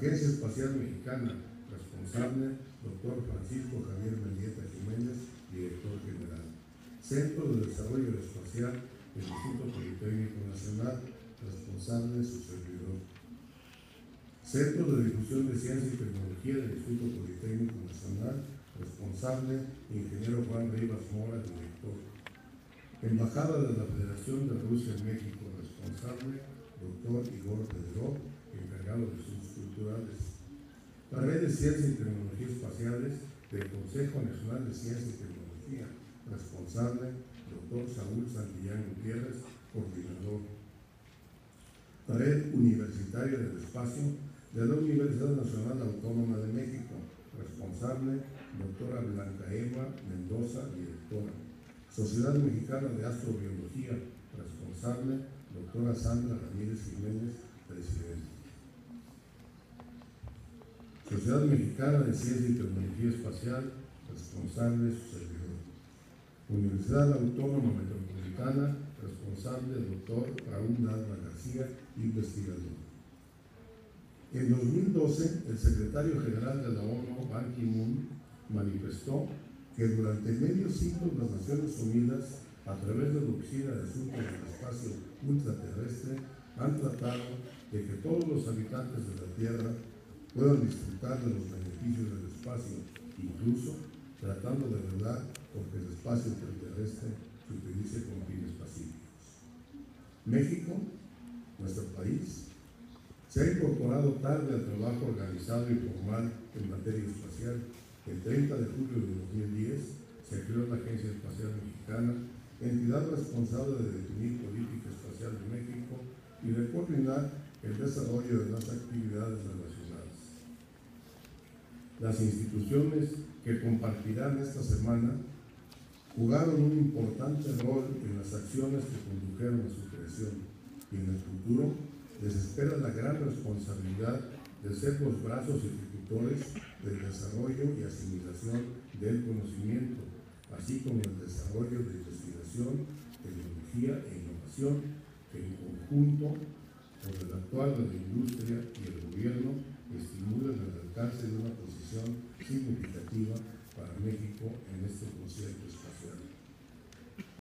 Agencia Espacial Mexicana, responsable, doctor Francisco Javier Mendieta Jiménez, director general. Centro de Desarrollo Espacial del Instituto Politécnico Nacional, responsable su servidor. Centro de Difusión de Ciencia y Tecnología del Instituto Politécnico Nacional, responsable, ingeniero Juan Rivas Mora, director. Embajada de la Federación de Rusia en México, responsable, doctor Igor Pedro, encargado de sus culturales. La Red de Ciencia y Tecnología Espaciales del Consejo Nacional de Ciencia y Tecnología, responsable, doctor Saúl Santillán Gutiérrez, coordinador. La Red Universitaria del Espacio de la Universidad Nacional Autónoma de México, responsable, doctora Blanca Eva Mendoza, directora. Sociedad Mexicana de Astrobiología, responsable, doctora Sandra Ramírez Jiménez, presidente. Sociedad Mexicana de Ciencia y Tecnología Espacial, responsable su servidor. Universidad Autónoma Metropolitana, responsable el doctor Raúl Nalva García, investigador. En 2012, el secretario general de la ONU, Ban Ki-moon, manifestó que durante medio siglo las Naciones Unidas, a través de la Oficina de Asuntos del Espacio Ultraterrestre, han tratado de que todos los habitantes de la Tierra puedan disfrutar de los beneficios del espacio, incluso tratando de verdad porque el espacio terrestre se utilice con fines pacíficos. México, nuestro país, se ha incorporado tarde al trabajo organizado y formal en materia espacial. El 30 de julio de 2010 se creó la Agencia Espacial Mexicana, entidad responsable de definir política espacial de México y de coordinar el desarrollo de las actividades relacionadas. Las instituciones que compartirán esta semana jugaron un importante rol en las acciones que condujeron a su creación. Y en el futuro les espera la gran responsabilidad de ser los brazos ejecutores del desarrollo y asimilación del conocimiento, así como el desarrollo de investigación, tecnología e innovación en conjunto con el actual de la industria y el gobierno estimulan el alcance de una posición significativa para México en este concierto espacial.